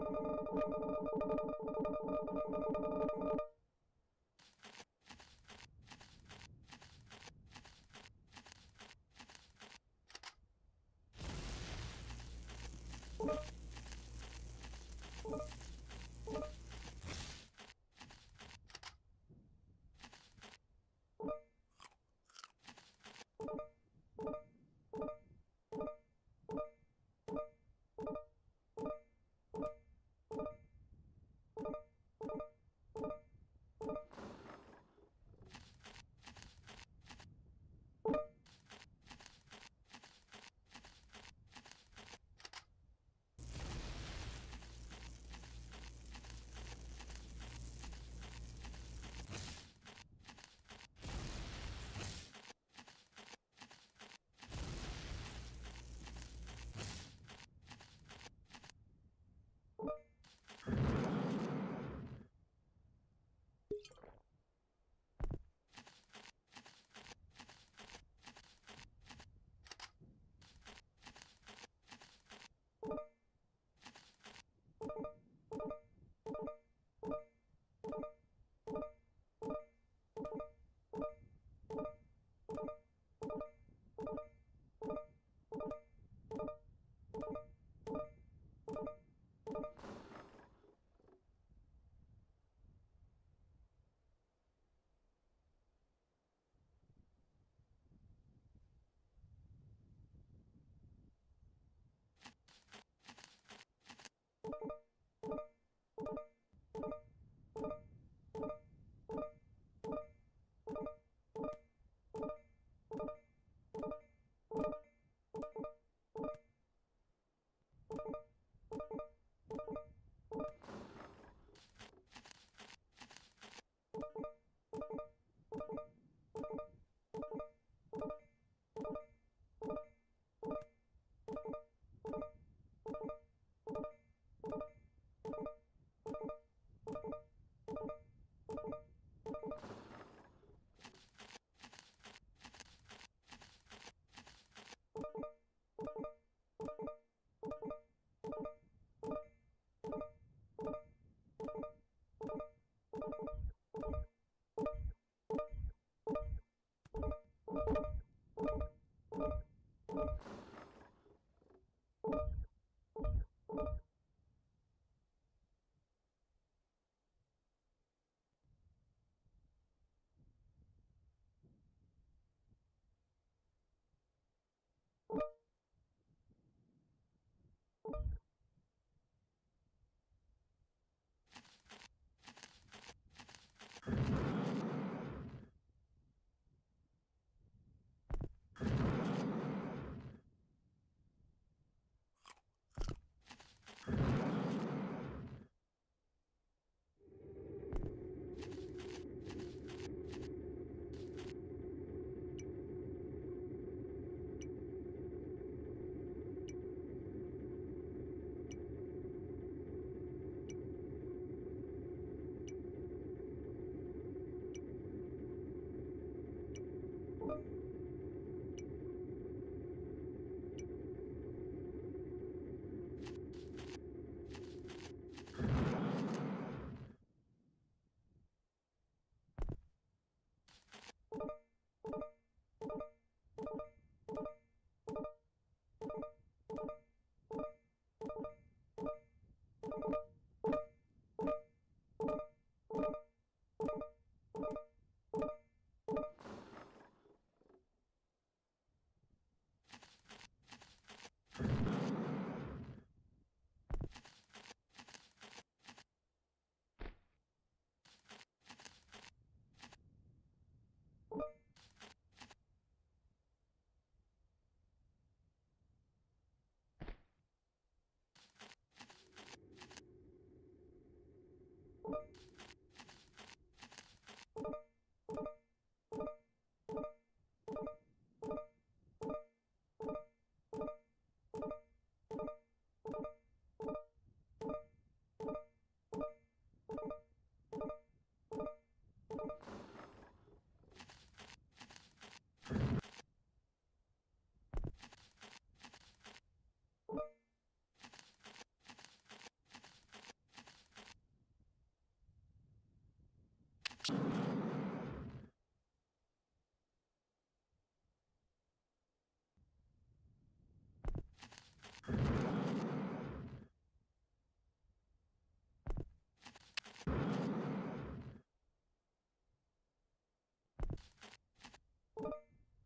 Thank you.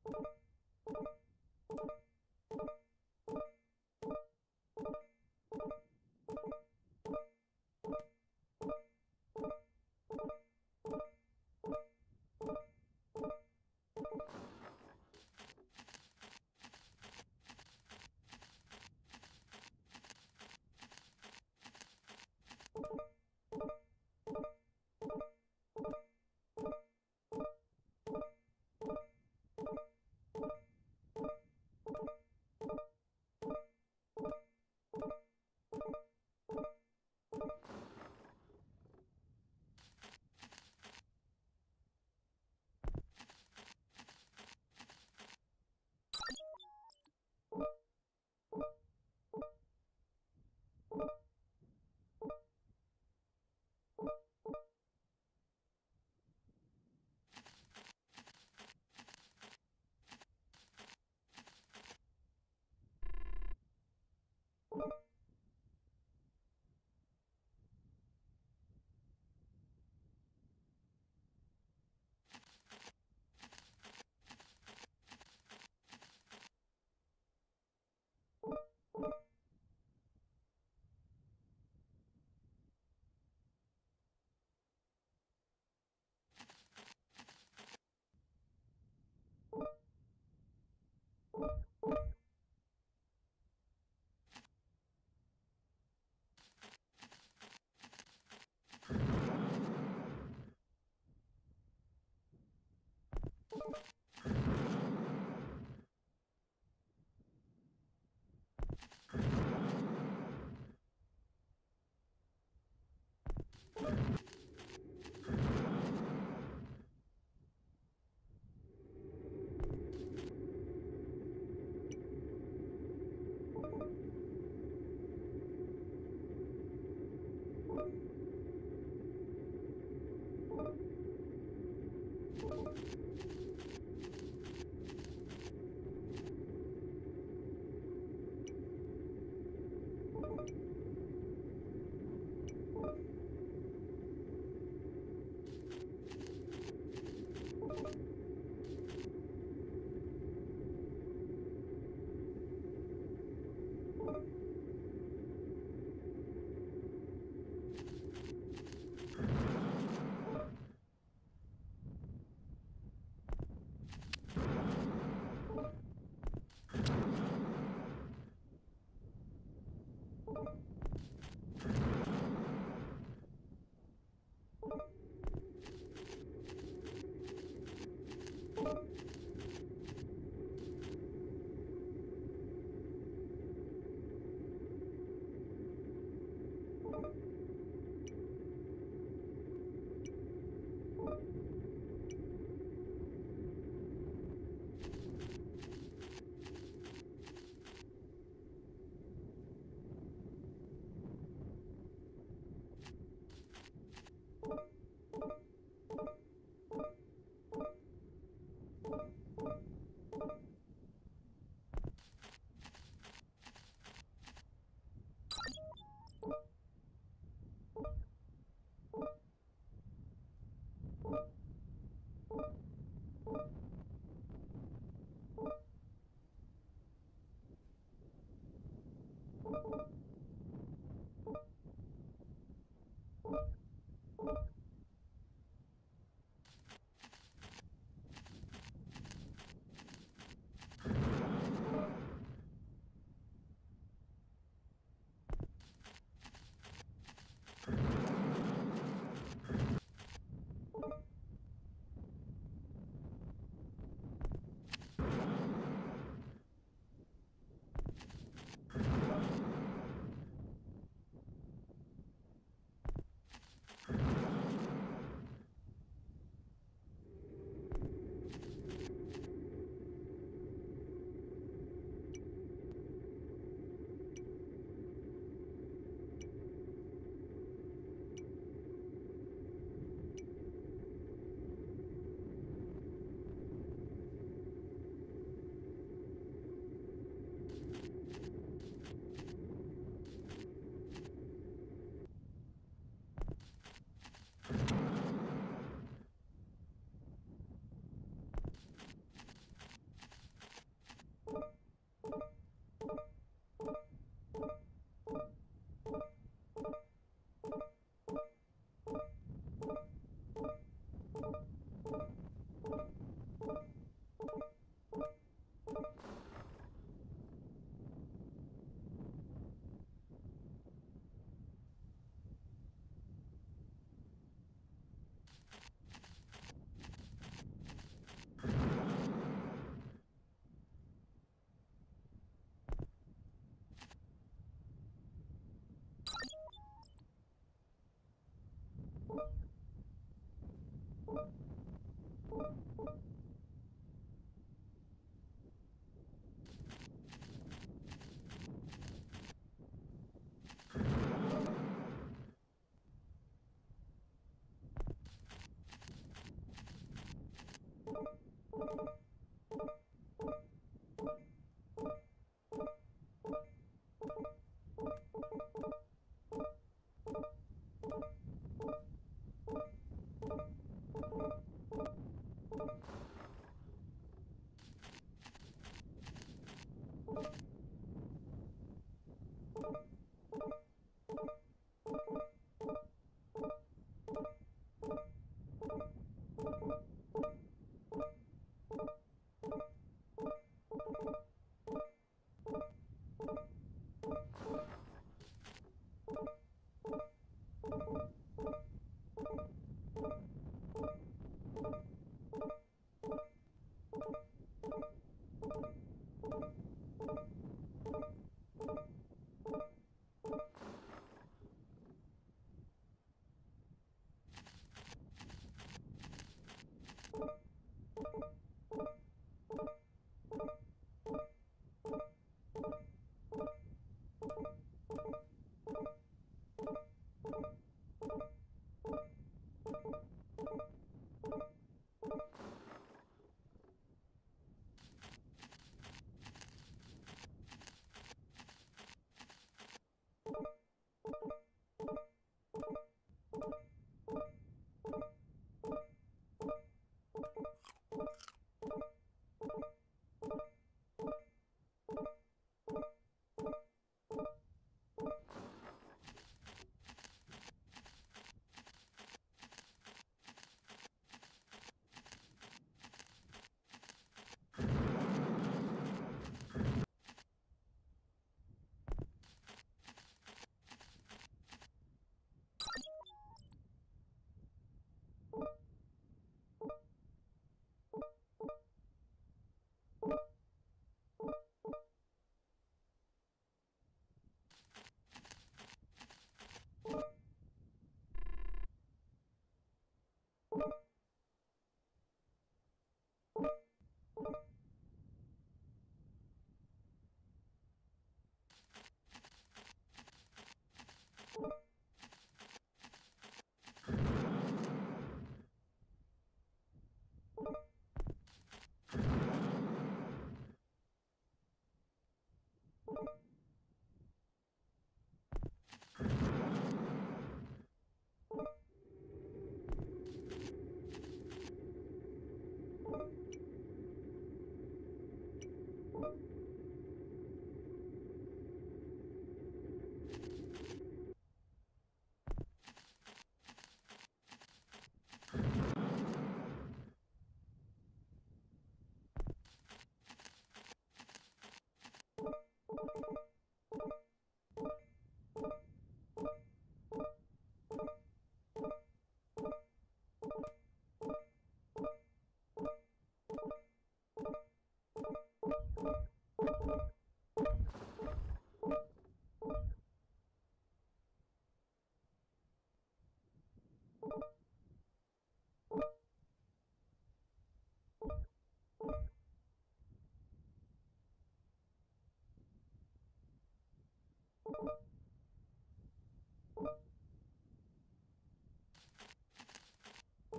you you you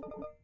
you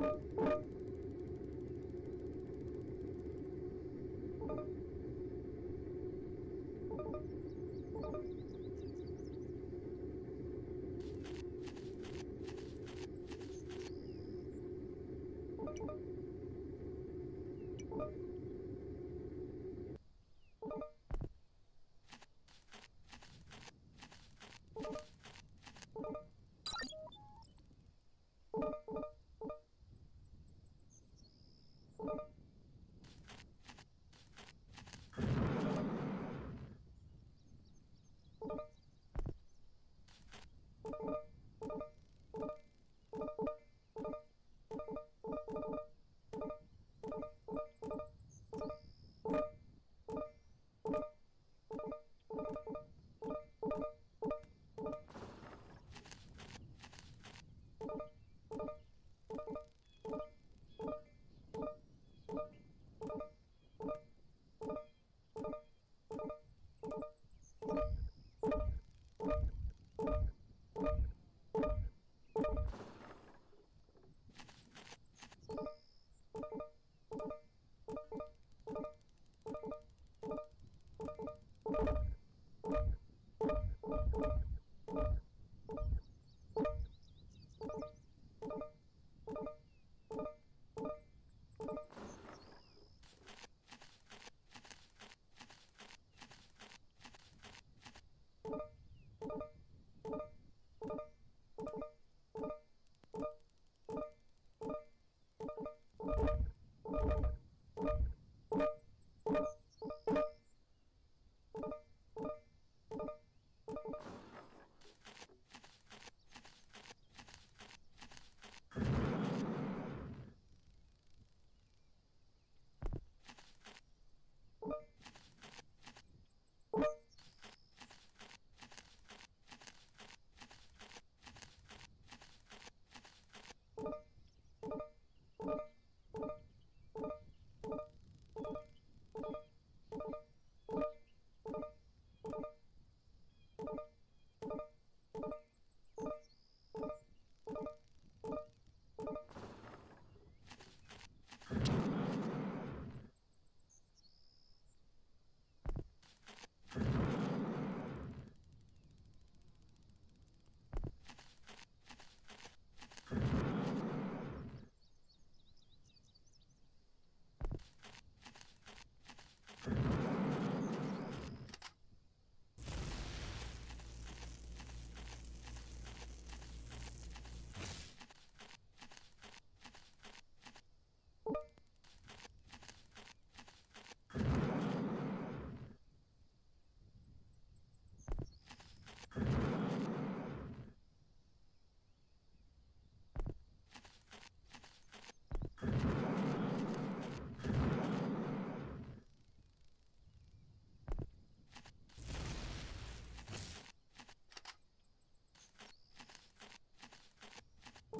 Música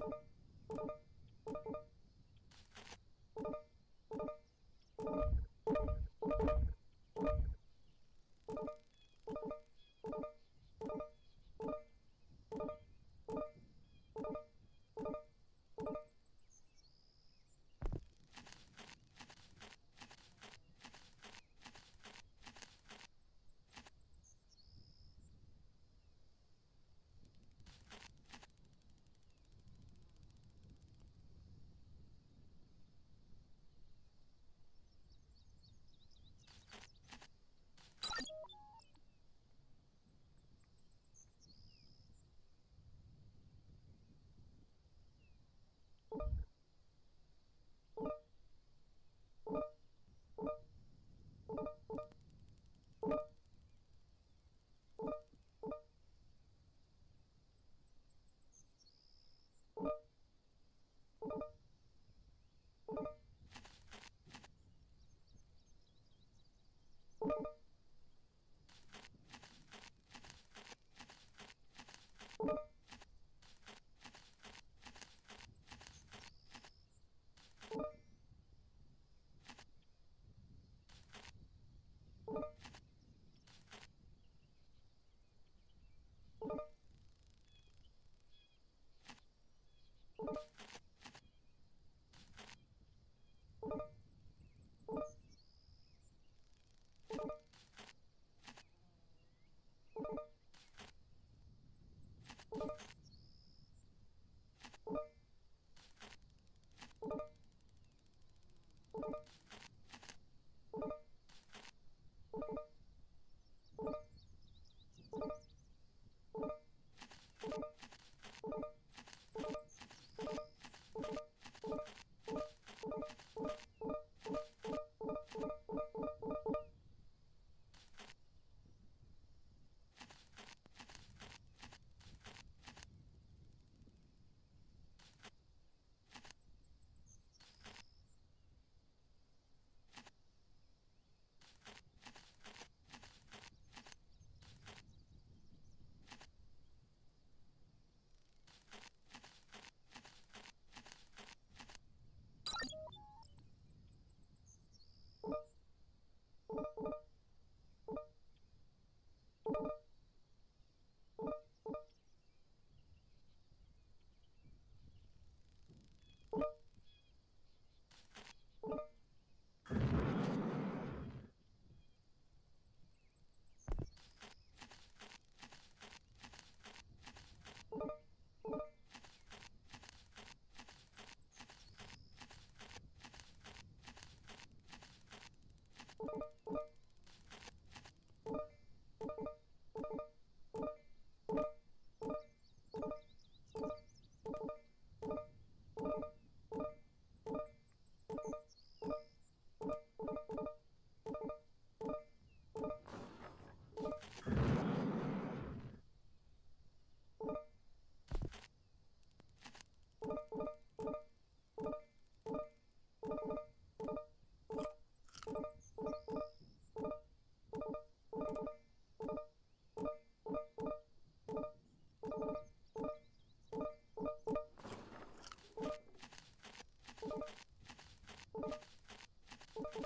Thank you.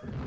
You